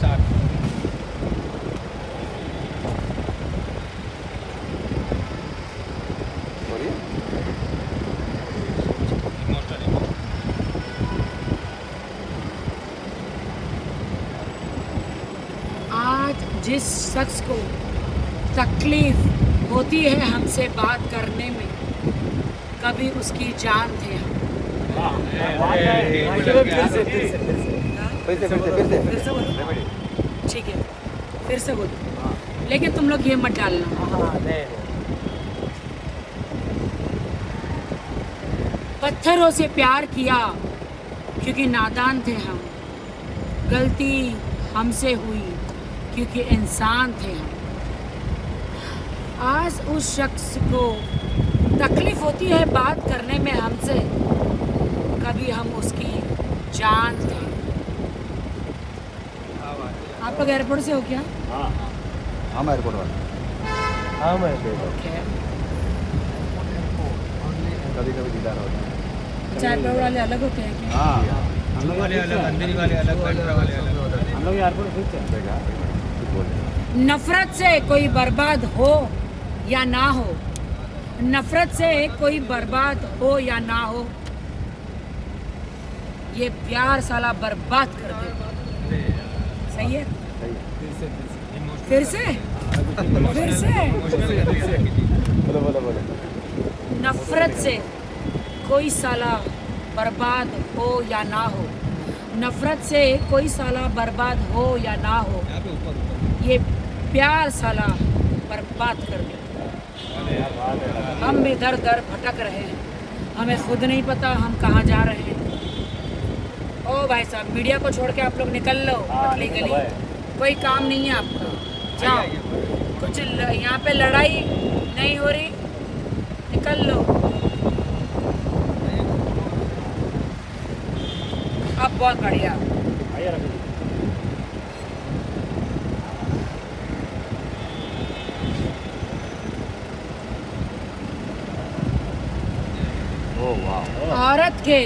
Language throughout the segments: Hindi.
start. आज जिस शख्स को तकलीफ़ होती है हमसे बात करने में कभी उसकी जान थे हम फिर से फिर से फिर से। बोलो। ठीक है फिर से बोलो। लेकिन तुम लोग ये मत डालना। हाँ पत्थरों से प्यार किया क्योंकि नादान थे हम। गलती हमसे हुई क्योंकि इंसान थे हम। आज उस शख्स को तकलीफ़ होती है बात करने में हमसे कभी हम उसकी जान थे आप लोग एयरपोर्ट से हो क्या? हम एयरपोर्ट वाले हाँ। मैं दे ओके कभी कभी दीदार होता है। एयरपोर्ट वाले अलग होते हैं क्या? हाँ। हम लोग वाले अलग अंधेरी वाले अलग वाले अलग हम लोग एयरपोर्ट फिर नफरत से कोई बर्बाद हो या ना हो। नफरत से कोई बर्बाद हो या ना हो ये प्यार साला बर्बाद कर दे। सही है? फिर से फिर से बोलो बोलो बोलो नफरत से कोई साला बर्बाद हो या ना हो नफरत से कोई साला बर्बाद हो या ना हो ये प्यार साला बर्बाद कर दे हम भी दर दर भटक रहे हैं हमें खुद नहीं पता हम कहाँ जा रहे हैं ओ भाई साहब मीडिया को छोड़ के आप लोग निकल लो पतली गली कोई काम नहीं है आपका। जाओ। कुछ यहाँ पे लड़ाई नहीं हो रही। निकल लो। अब बहुत बढ़िया। आइए रखिए ओ वाह। औरत के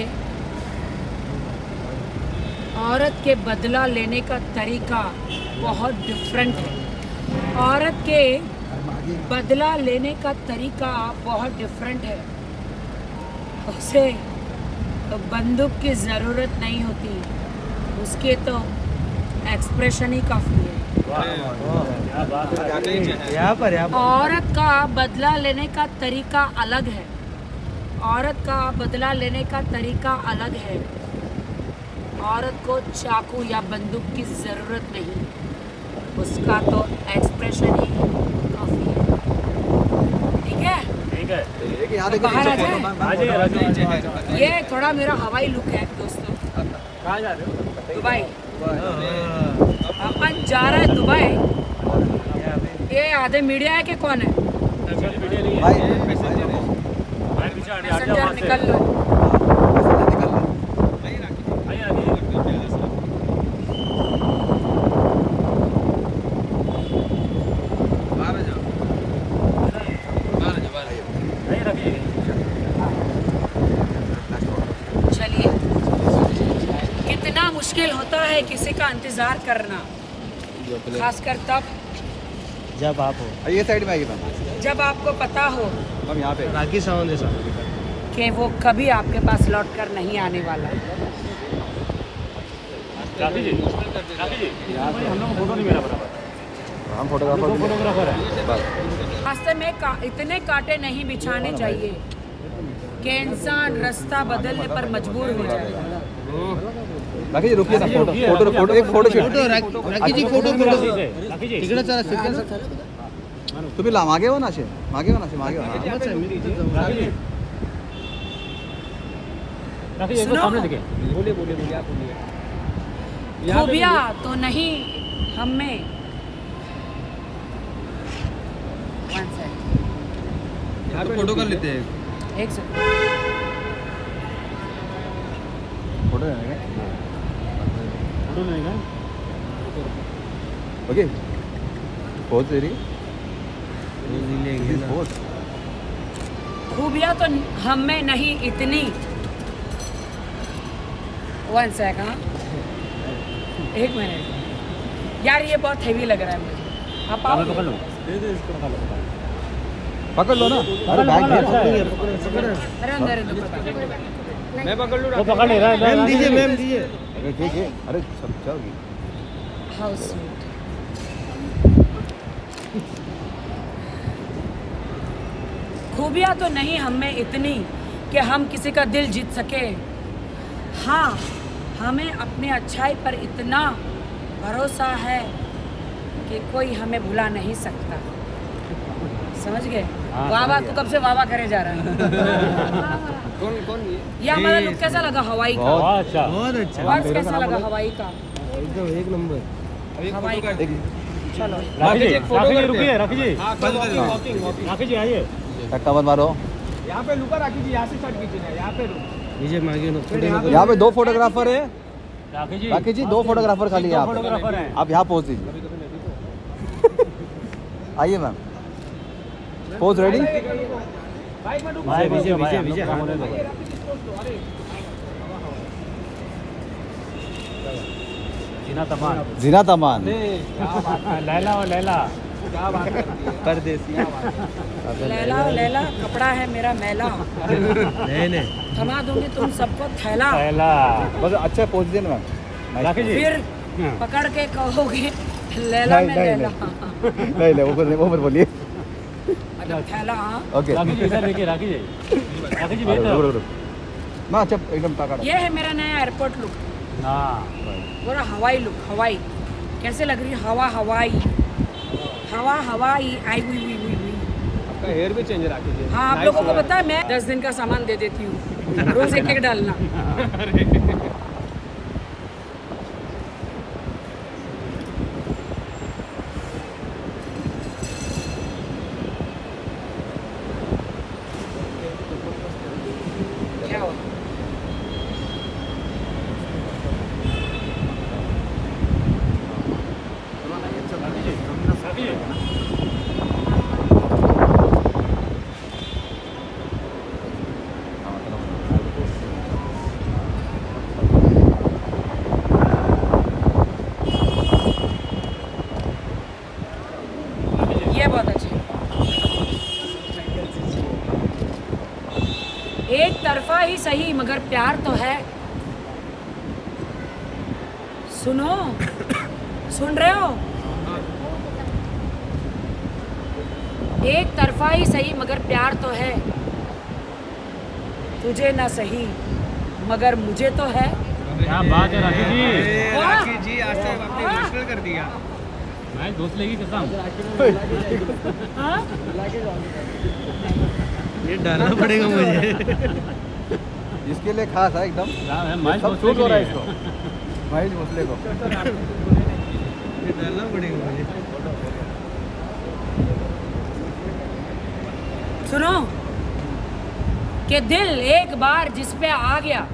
औरत के बदला लेने का तरीका बहुत डिफरेंट है। औरत के बदला लेने का तरीका बहुत डिफरेंट है। उसे तो बंदूक की ज़रूरत नहीं होती। उसके तो एक्सप्रेशन ही काफ़ी है। औरत का बदला लेने का तरीका अलग है। औरत का बदला लेने का तरीका अलग है। औरत को चाकू या बंदूक की ज़रूरत नहीं। उसका तो एक्सप्रेशन ही काफ़ी है। ठीक है? ठीक है। देखिए बाहर आ जाए। ये थोड़ा मेरा हवाई लुक है दोस्तों। कहाँ जा रहे हो? दुबई। हाँ, अपन जा रहे हैं दुबई। ये आधे मीडिया है कि कौन है? भाई है। पैसेंजर है भाई पीछे हट जाओ, हट पैसेंजर जाओ वहाँ से। निकल लो निकल लो नहीं राखी आइए आइए बाहर आ जाओ बाहर आ जाओ बाहर आ जाओ आइए रखिए चलिए। कितना मुश्किल होता है किसी का इंतज़ार करना खासकर तब जब आप हो। ये साइड में आइए जब आपको पता हो हम यहाँ पे। राखी साउंड है। सर कि वो कभी आपके पास लौट कर नहीं आने वाला। राखी जी जी। हम लोग फ़ोटो नहीं मिला बराबर। हम फोटोग्राफर फोटोग्राफर है। बस। रास्ते में का, इतने कांटे नहीं बिछाने चाहिए। कि इंसान रास्ता बदलने पर मजबूर हो जाए। राखी जी रुकिए ना फ़ोटो फ़ोटो फ़ोटो एक photo shoot. Rakhi ji photo तिकडे चला तिकडे तुम्ही ला मागे हो ना असे? मागे हो ना असे मागे हो. ना राखी जी राखी जी एक सामने दिखे बोलिए बोलिए बोलिए आप बोलिए. खूबियाँ तो नहीं हम में। यहाँ पे फ़ोटो कर लेते हैं। एक सेकंड फ़ोटो लेने फ़ोटो नहीं ओके दे रही खूबियाँ तो हम में नहीं इतनी। वन सेकंड एक मिनट यार ये बहुत हेवी लग रहा है मुझे। आप आओ पकड़ लो ना। अरे बैग दे ना। अरे अंदर अंदर मैं पकड़ लूँ वो पकड़ ले रहा है मैम दीजिए मैम दीजिए। अरे ये ये अरे सब जाओगी। How sweet. खूबियाँ तो नहीं हम में इतनी कि हम किसी का दिल जीत सके। हाँ हमें अपने अच्छाई पर इतना भरोसा है कि कोई हमें भुला नहीं सकता। समझ गए? हाँ, वाह वाह तू कब से वाह वाह करे जा रहा है? कौन कौन ये? ये हमारा लुक कैसा लगा? हवाई का। बहुत अच्छा। बहुत अच्छा। पर्स कैसा लगा? हवाई का। एकदम एक नंबर। अभी हवाई एक चलो। राखी जी राखी जी रुकिए राखी जी। हाँ बंद वॉकिंग राखी जी आइए। धक्का मत मारो। यहाँ पे लुका राखी जी यहाँ से शर्ट खींचना है यहाँ पे रुक। नीचे मांगे यहाँ पे दो फोटोग्राफर है। राखी जी। राकेश जी दो फोटोग्राफर खाली है दो यहाँ पे। फोटोग्राफर हैं। आप यहाँ पोज दीजिए। आइए मैम। पोज रेडी भाई विजय, विजय, विजय, हाँ। होने दो। जीना तमान जीना तमान लैला और लैला क्या बात करती है परदेसी लैला और लैला कपड़ा है मेरा मैला नहीं नहीं थमा दूँगी तुम सबको थैला लैला बस अच्छा पोज दीजिए ना मैम राखी जी फिर। पकड़ के कहोगे लैला में लैला नहीं नहीं ऊपर ऊपर बोलिए थैला ओके। ना अच्छा एकदम टाका ये है मेरा नया एयरपोर्ट लुक हाँ। पूरा हवाई लुक हवाई। कैसे लग रही हवा हवाई। हवा हवाई। आई हुई हुई हुई हुई आपका हेयर भी चेंज राखी जी। हाँ आप लोगों को पता है मैं दस दिन का सामान दे देती हूँ। रोज एक एक डालना क्या हुआ राखी जी ये बहुत अच्छा एक तरफा ही सही मगर प्यार तो है। सुनो। सुन रहे हो? एक तरफा ही सही मगर प्यार तो है। तुझे ना सही मगर मुझे तो है। क्या बात है राखी जी? राखी जी आज तो आपने वाह। मुश्किल कर दिया। मैं दोस्त लेगी कसम हाँ? ये डालना पड़ेगा मुझे। इसके लिए खास है एकदम। सब भोसले हो के रहा है इसको। महेश भोसले को। डालना पड़ेगा सुनो कि दिल एक बार जिस पे आ गया।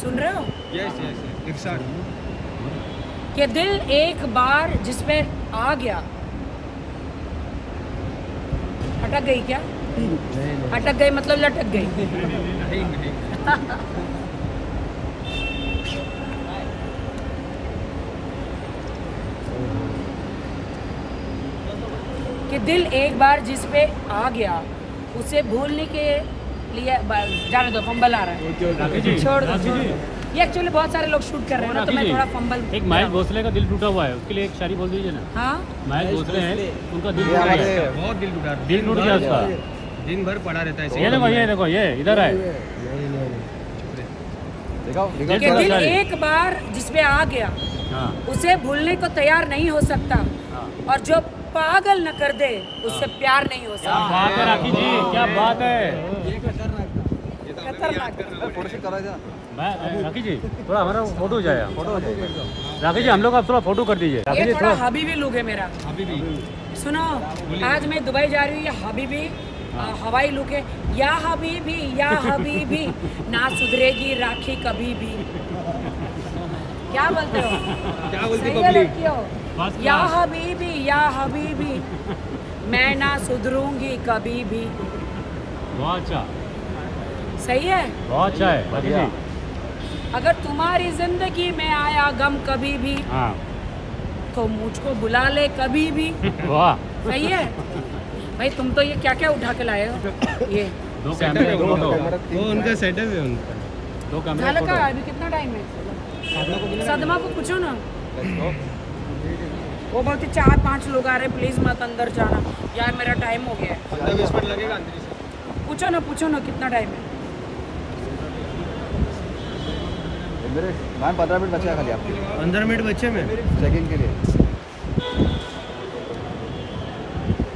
सुन रहे हो? यस यस कि दिल एक बार जिस पे आ गया। अटक गई क्या? अटक गई मतलब लटक नहीं कि दिल एक बार जिस पे आ गया उसे भूलने के लिए जाने दो फंबल आ रहा है। छोड़ दो। ये एक्चुअली बहुत सारे लोग शूट कर रहे हैं ना तो मैं थोड़ा फंबल एक महेश भोसले का दिल टूटा हुआ है उसके लिए एक शायरी बोल दीजिए ना। हाँ? महेश भोसले हैं उनका दिल टूटा है। बहुत दिल टूटा। दिल टूट गया उसका। दिन भर पड़ा रहता है ये देखो ये देखो ये इधर है। दिल एक बार जिस पे आ गया हाँ। उसे भूलने को तैयार नहीं हो सकता। हाँ। और जो पागल न कर दे उससे प्यार नहीं हो क्या सकता। बात है राखी जी क्या बात है। राखी जी थोड़ा हमारा फ़ोटो हो जाएगा फ़ोटो हो जाएगा राखी जी हम लोग आप थोड़ा फ़ोटो कर दीजिए। राखी ये जी थोड़ा हबीबी लुक है मेरा। भी सुनो आज मैं दुबई जा रही हूँ ये हबीबी। हाँ। हवाई लुक। है या हबीबी या हबीबी ना सुधरेगी राखी कभी भी। क्या बोलते हो? क्या बोलती सही है या class. हबीबी या हबीबी मैं ना सुधरूँगी कभी भी। बहुत अच्छा। सही है? बहुत अच्छा है बढ़िया। अगर तुम्हारी ज़िंदगी में आया गम कभी भी हाँ। तो मुझको बुला ले कभी भी। वाह। सही है? भाई तुम तो ये क्या क्या उठा के लाए हो? ये। दो कैमरे एक फ़ोटो। वो उनका सेटअप है उनका। दो कैमरे झाल का अभी कितना टाइम है? सदमा को पूछो ना। वो बोलते चार पाँच लोग आ रहे हैं प्लीज़ मत अंदर जाना। यार मेरा टाइम हो गया है। पंद्रह बीस मिनट लगेगा अंदर से। पूछो ना पूछो ना कितना टाइम है? मेरे मैम पंद्रह मिनट बचा है खाली आपके। पंद्रह मिनट बच्चे में चेक इन के लिए।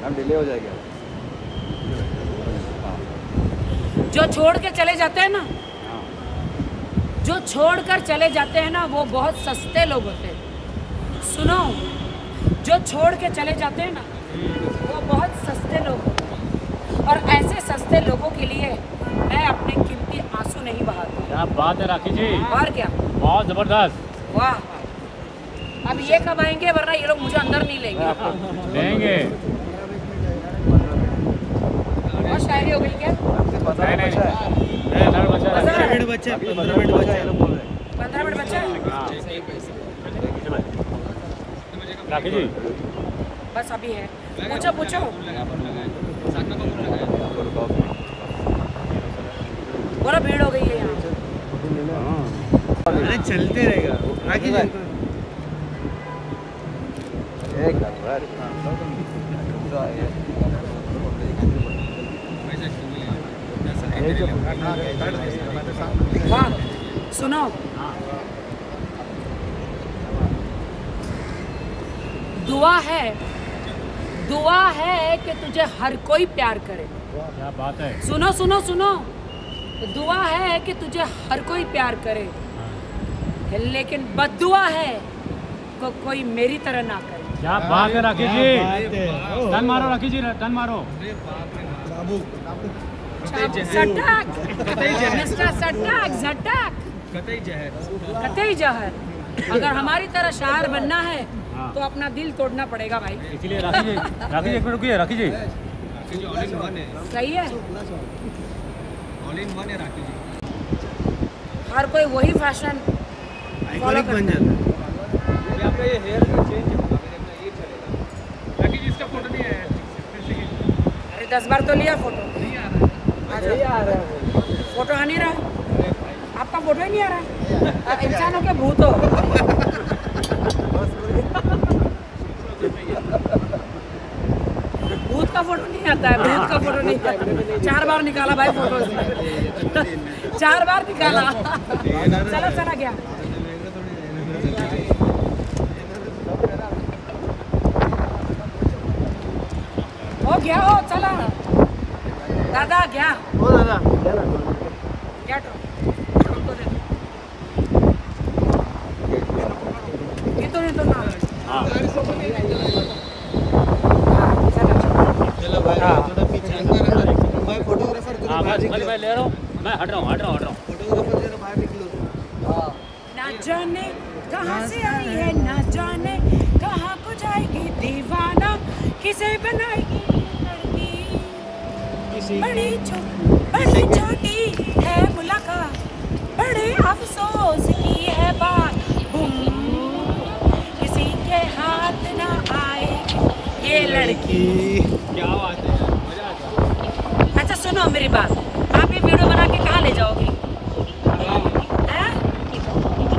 मैम डिले हो जाएगा। जो छोड़ के चले जाते हैं ना जो छोड़ कर चले जाते हैं ना वो बहुत सस्ते लोग होते हैं। सुनो जो छोड़ के चले जाते हैं ना वो बहुत सस्ते लोग होते हैं। और ऐसे सस्ते लोगों के लिए मैं अपने कीमती आँसू नहीं बहाती। क्या बात है राखी जी। और क्या? बहुत ज़बरदस्त। वाह। अब ये कब आएँगे वरना ये लोग मुझे अंदर नहीं लेंगे। लेंगे। और हो गई क्या? नहीं नहीं नहीं, नहीं, बचा है। मिनट बच्चे पंद्रह मिनट बच्चे पंद्रह मिनट बच्चा है। राखी जी। बस अभी है। पूछो पूछो। बोलो भीड़ हो गई है यहाँ। हाँ। अरे चलते रहेगा। राखी जी। एक नंबर सुनो। दुआ है दुआ है कि तुझे हर कोई प्यार करे। क्या बात है? सुनो सुनो सुनो। दुआ है कि तुझे हर कोई प्यार करे। लेकिन बददुआ है को कोई मेरी तरह ना करे। क्या बात है राखी जी? है। टन मारो राखी जी धन मारो। सटक मिस्टर सटक झटक कतई जहर? कतई जहर। अगर हमारी तरह शायर बनना है हाँ। तो अपना दिल तोड़ना पड़ेगा भाई। इसीलिए राखी जी राखी जी एक मिनट रुकिए राखी जी। ऑल इन वन है। सही है। ऑल इन वन है राखी जी। हर कोई वही फ़ैशन बन जाता है। आपका ये हेयर चेंज होगा ये चलेगा। राखी जी इसका फ़ोटो नहीं आया। अरे दस बार तो लिया फ़ोटो फ़ोटो आ नहीं रहा आपका फ़ोटो ही नहीं आ रहा आप इंसानों के भूत हो। भूत का फ़ोटो नहीं आता है, भूत का फ़ोटो नहीं आता चार बार निकाला भाई फ़ोटो चार बार निकाला। चलो, चला गया। हो गया, हो। दादा गया ओ दादा। क्या तो हमको दे ये तो नहीं तो ना हाँ। चलो भाई थोड़ा पीछे भाई फोटोग्राफर हाँ मैं ले रहा हूँ। मैं हट रहा हूँ हट रहा हूँ हट रहा हूँ। फोटोग्राफर जरा बाहर निकलो ना जाने कहाँ से आई है ना जाने कहाँ को जाएगी दीवाना किसे बनाएगी बड़ी बड़ी छोटी है मुलाकात। बड़े अफसोस की है बात। किसी के हाथ ना आए। ये लड़की। क्या बात है? अच्छा सुनो मेरी बात। आप ये वीडियो बना के कहाँ ले जाओगे?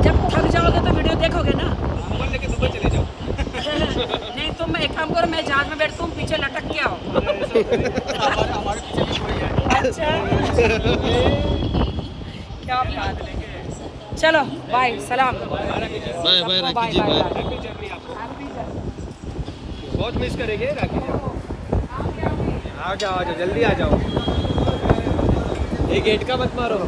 जब थक जाओगे तो वीडियो देखोगे ना? लेके दुबई चले जाओ। नहीं तुम एक काम करो मैं जहाज़ में बैठ तुम पीछे लटक के आओ हमारे हमारे पीछे भी कोई है अच्छा क्या बात है चलो बाय सलाम। Bye bye bye Rakhi ji bye, bye bye, बहुत मिस करेंगे राखी जी आ जाओ आ जाओ जल्दी आ जाओ। एक गेट का मत मारो।